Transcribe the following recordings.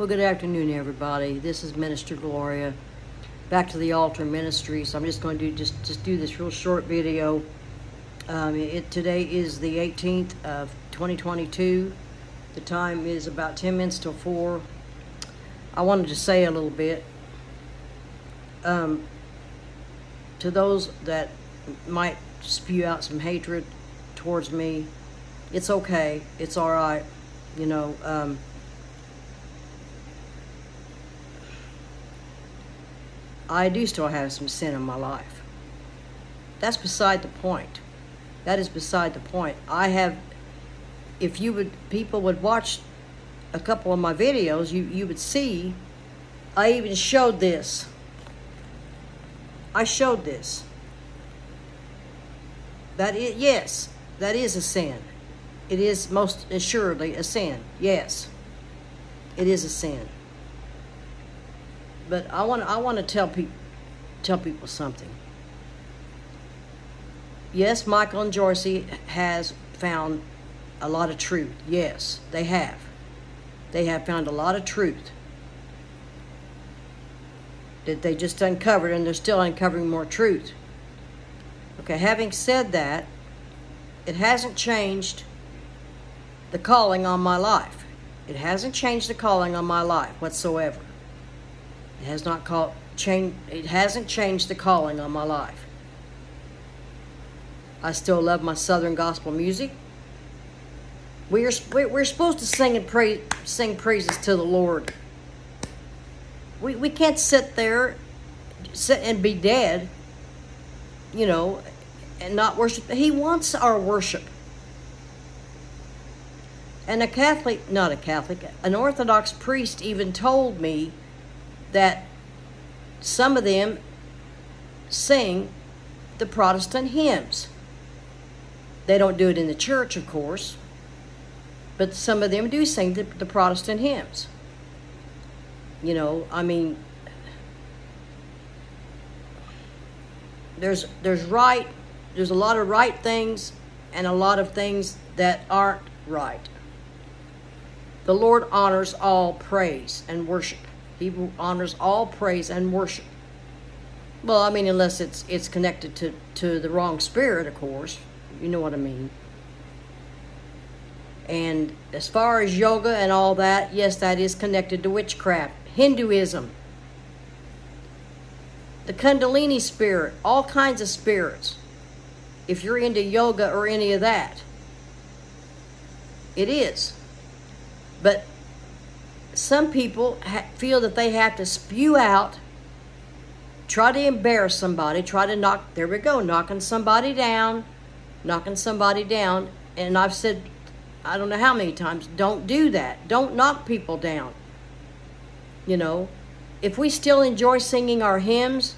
Well, good afternoon, everybody. This is Minister Gloria. Back to the altar ministry. So I'm just going to do just just do this real short video. Um, it today is the 18th of 2022. The time is about 10 minutes till four. I wanted to say a little bit um, to those that might spew out some hatred towards me. It's okay. It's all right. You know. Um, I do still have some sin in my life. That's beside the point. That is beside the point. I have, if you would, people would watch a couple of my videos, you, you would see, I even showed this. I showed this. That is, yes, that is a sin. It is most assuredly a sin. Yes, it is a sin. But I want I want to tell people tell people something. Yes, Michael and Joyce has found a lot of truth. Yes, they have. They have found a lot of truth that they just uncovered, and they're still uncovering more truth. Okay, having said that, it hasn't changed the calling on my life. It hasn't changed the calling on my life whatsoever. It has not called change. It hasn't changed the calling on my life. I still love my Southern gospel music. We are we're supposed to sing and pray, sing praises to the Lord. We we can't sit there, sit and be dead. You know, and not worship. He wants our worship. And a Catholic, not a Catholic, an Orthodox priest even told me that some of them sing the Protestant hymns. They don't do it in the church, of course, but some of them do sing the, the Protestant hymns. You know, I mean, there's there's right, there's a lot of right things and a lot of things that aren't right. The Lord honors all praise and worship. He honors all praise and worship. Well, I mean, unless it's it's connected to, to the wrong spirit, of course. You know what I mean. And as far as yoga and all that, yes, that is connected to witchcraft. Hinduism. The Kundalini spirit, all kinds of spirits. If you're into yoga or any of that, it is. But some people feel that they have to spew out, try to embarrass somebody, try to knock, there we go, knocking somebody down, knocking somebody down. And I've said, I don't know how many times, don't do that. Don't knock people down. You know, if we still enjoy singing our hymns,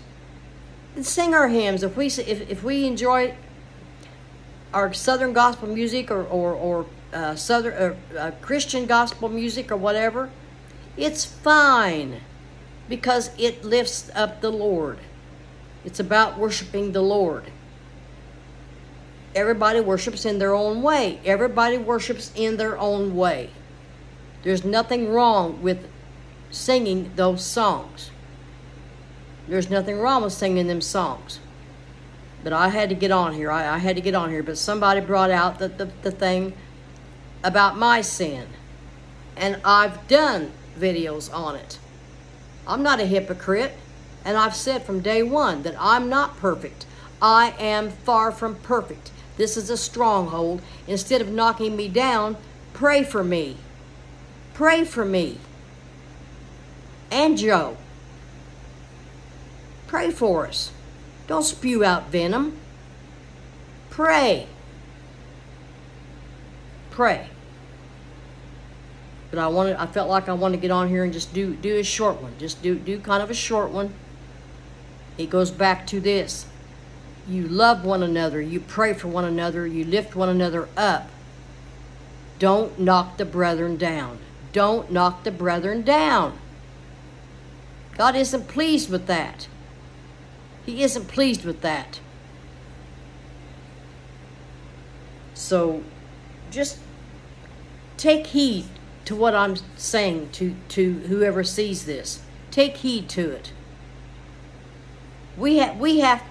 then sing our hymns. If we, if, if we enjoy our Southern gospel music or, or, or uh, Southern or, uh, Christian gospel music or whatever, it's fine because it lifts up the Lord. It's about worshiping the Lord. Everybody worships in their own way. Everybody worships in their own way. There's nothing wrong with singing those songs. There's nothing wrong with singing them songs. But I had to get on here. I, I had to get on here. But somebody brought out the, the, the thing about my sin. And I've done videos on it. I'm not a hypocrite, and I've said from day one that I'm not perfect. I am far from perfect. This is a stronghold. Instead of knocking me down, pray for me. Pray for me. And Joe. Pray for us. Don't spew out venom. Pray. Pray but I wanted I felt like I wanted to get on here and just do do a short one. Just do do kind of a short one. It goes back to this. You love one another, you pray for one another, you lift one another up. Don't knock the brethren down. Don't knock the brethren down. God isn't pleased with that. He isn't pleased with that. So just take heed to what I'm saying to, to whoever sees this. Take heed to it. We, ha- we have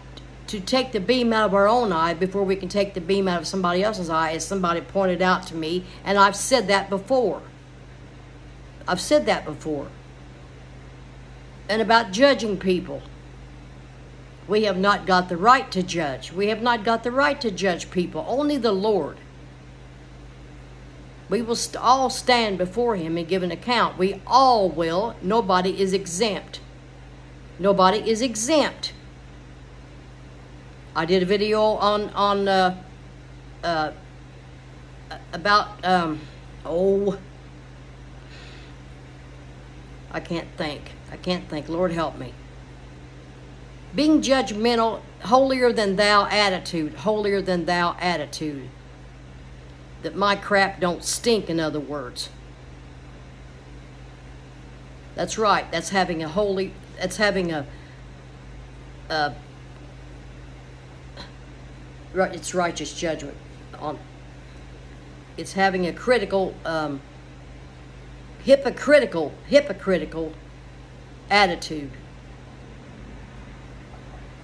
to take the beam out of our own eye before we can take the beam out of somebody else's eye, as somebody pointed out to me, and I've said that before. I've said that before. And about judging people. We have not got the right to judge. We have not got the right to judge people. Only the Lord. We will all stand before Him and give an account. We all will. Nobody is exempt. Nobody is exempt. I did a video on on uh, uh, about um, oh I can't think. I can't think. Lord help me. Being judgmental, holier than thou attitude, holier than thou attitude. That my crap don't stink, in other words. That's right. That's having a holy, that's having a, a right, it's righteous judgment on, it's having a critical, um, hypocritical, hypocritical attitude.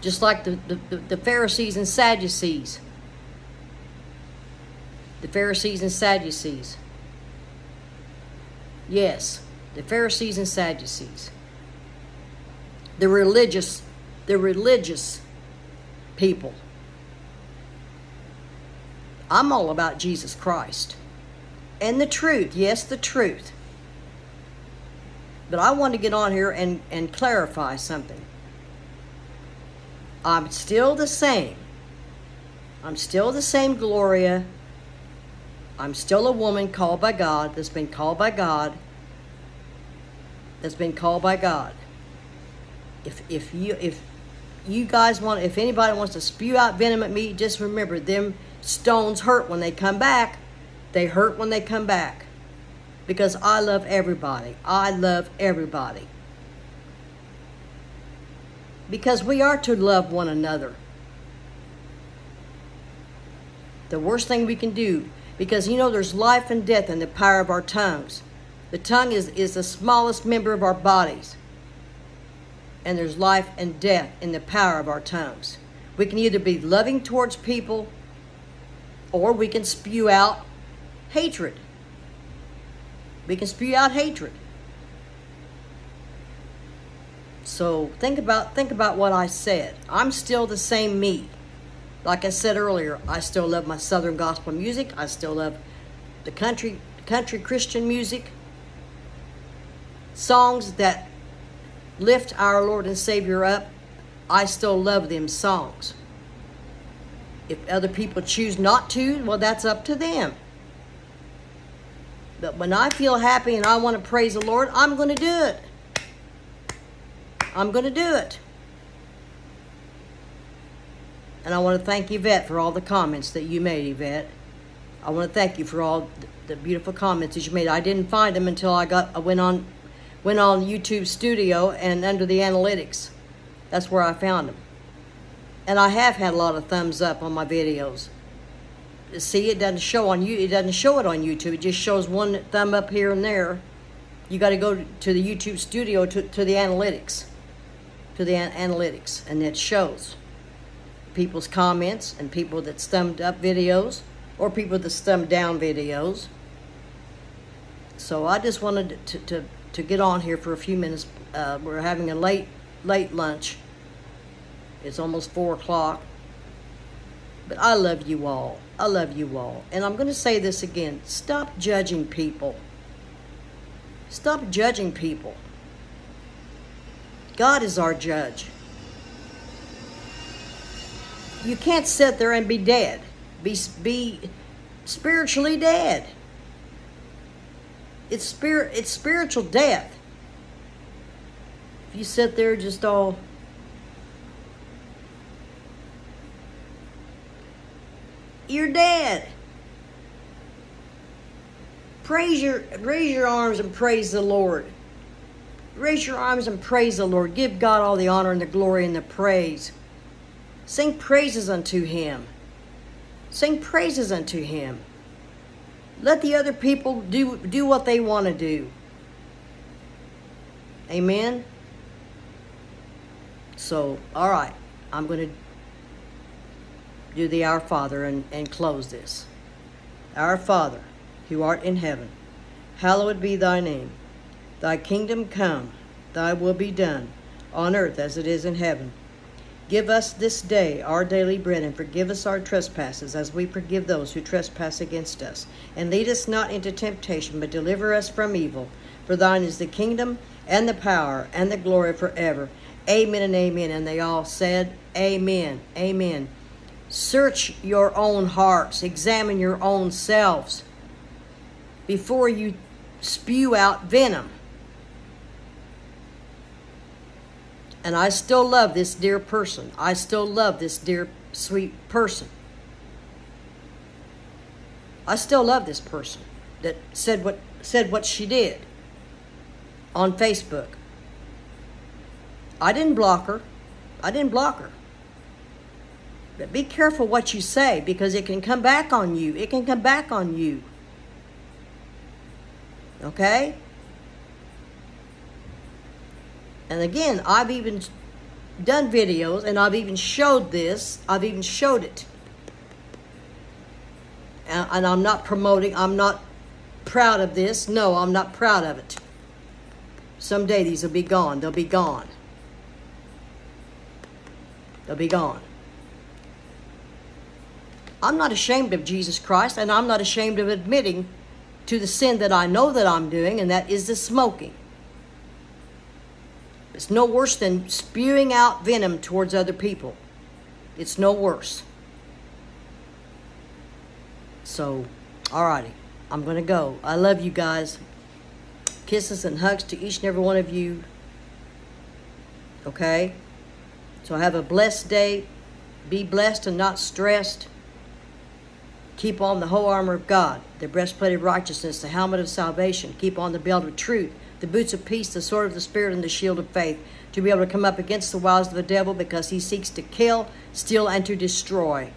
Just like the, the, the Pharisees and Sadducees. The Pharisees and Sadducees. Yes, the Pharisees and Sadducees. The religious, the religious people. I'm all about Jesus Christ. And the truth, yes, the truth. But I want to get on here and, and clarify something. I'm still the same. I'm still the same Gloria. I'm still a woman called by God, that's been called by God, that's been called by God. If if you if you guys want if anybody wants to spew out venom at me, just remember them stones hurt when they come back. They hurt when they come back because I love everybody. I love everybody. Because we are to love one another. The worst thing we can do, because you know there's life and death in the power of our tongues. The tongue is, is the smallest member of our bodies. And there's life and death in the power of our tongues. We can either be loving towards people or we can spew out hatred. We can spew out hatred. So think about think about what I said. I'm still the same me. Like I said earlier, I still love my southern gospel music. I still love the country country Christian music. Songs that lift our Lord and Savior up. I still love them songs. If other people choose not to, well that's up to them. But when I feel happy and I want to praise the Lord, I'm going to do it. I'm going to do it. And I want to thank Yvette for all the comments that you made, Yvette. I want to thank you for all the beautiful comments that you made. I didn't find them until I got I went on went on YouTube Studio and under the analytics. That's where I found them. And I have had a lot of thumbs up on my videos see it doesn't show on you it doesn't show it on youtube it just shows one thumb up here and there you got to go to the youtube studio to, to the analytics to the an- analytics and it shows people's comments and people that thumbed up videos or people that thumbed down videos so i just wanted to, to, to get on here for a few minutes uh, we're having a late late lunch it's almost four o'clock but I love you all. I love you all. And I'm going to say this again stop judging people. Stop judging people. God is our judge. You can't sit there and be dead, be, be spiritually dead. It's spirit it's spiritual death. If you sit there just all you're dead. Praise your raise your arms and praise the Lord. Raise your arms and praise the Lord. Give God all the honor and the glory and the praise. Sing praises unto him. Sing praises unto him. Let the other people do do what they want to do. Amen. So, all right, I'm going to do the Our Father and, and close this. Our Father, who art in heaven, hallowed be thy name. Thy kingdom come, thy will be done, on earth as it is in heaven. Give us this day our daily bread, and forgive us our trespasses, as we forgive those who trespass against us. And lead us not into temptation, but deliver us from evil. For thine is the kingdom, and the power, and the glory forever. Amen and amen. And they all said, Amen. Amen. Search your own hearts, examine your own selves before you spew out venom. And I still love this dear person. I still love this dear, sweet person. I still love this person that said what said what she did on Facebook. I didn't block her. I didn't block her. But be careful what you say because it can come back on you. It can come back on you. Okay? And again, I've even done videos and I've even showed this. I've even showed it. And, and I'm not promoting, I'm not proud of this. No, I'm not proud of it. Someday these will be gone. They'll be gone. They'll be gone. I'm not ashamed of Jesus Christ, and I'm not ashamed of admitting to the sin that I know that I'm doing, and that is the smoking. It's no worse than spewing out venom towards other people. It's no worse. So, alrighty, I'm going to go. I love you guys. Kisses and hugs to each and every one of you. Okay? So have a blessed day. Be blessed and not stressed. Keep on the whole armor of God, the breastplate of righteousness, the helmet of salvation. Keep on the belt of truth the boots of peace, the sword of the Spirit, and the shield of faith, to be able to come up against the wiles of the devil because he seeks to kill, steal, and to destroy.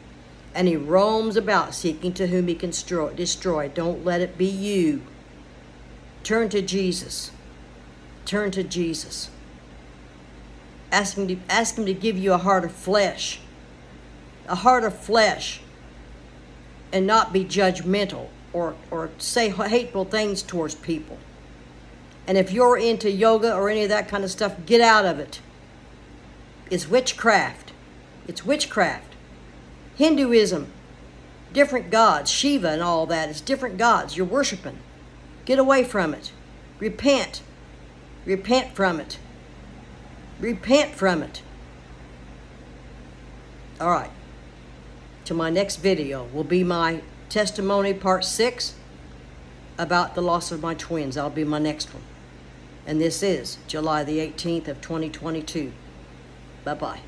And he roams about seeking to whom he can destroy. Don't let it be you. Turn to Jesus. Turn to Jesus. Ask him to, ask him to give you a heart of flesh. A heart of flesh. And not be judgmental or, or say hateful things towards people. And if you're into yoga or any of that kind of stuff, get out of it. It's witchcraft. It's witchcraft. Hinduism, different gods, Shiva and all that, it's different gods you're worshiping. Get away from it. Repent. Repent from it. Repent from it. All right. To my next video will be my testimony part six about the loss of my twins. That'll be my next one. And this is July the 18th of 2022. Bye-bye.